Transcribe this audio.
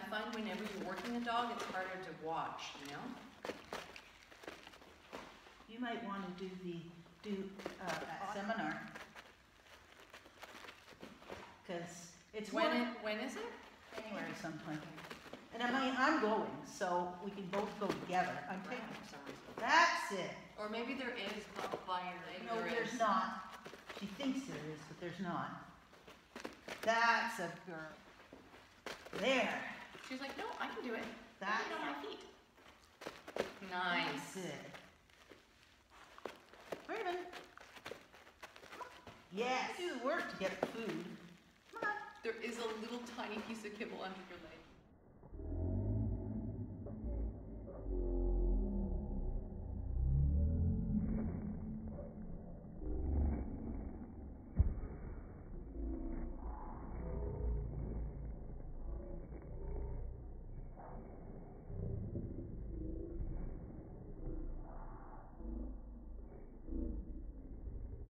I find whenever you're working a dog, it's harder to watch, you know? You might want to do the, do, uh, that seminar. Cause it's When, one, it- when is it? January sometime. And I mean, I'm going, so we can both go together. I'm taking, that's it. Or maybe there is, pop by your No, there there's is. not. She thinks there is, but there's not. That's a girl. There, She's like, no, I can do it. That- Get on my feet. that's Nice. it. Wait a minute. Yes, do the work to get food. Come on. There is a little tiny piece of kibble under your leg.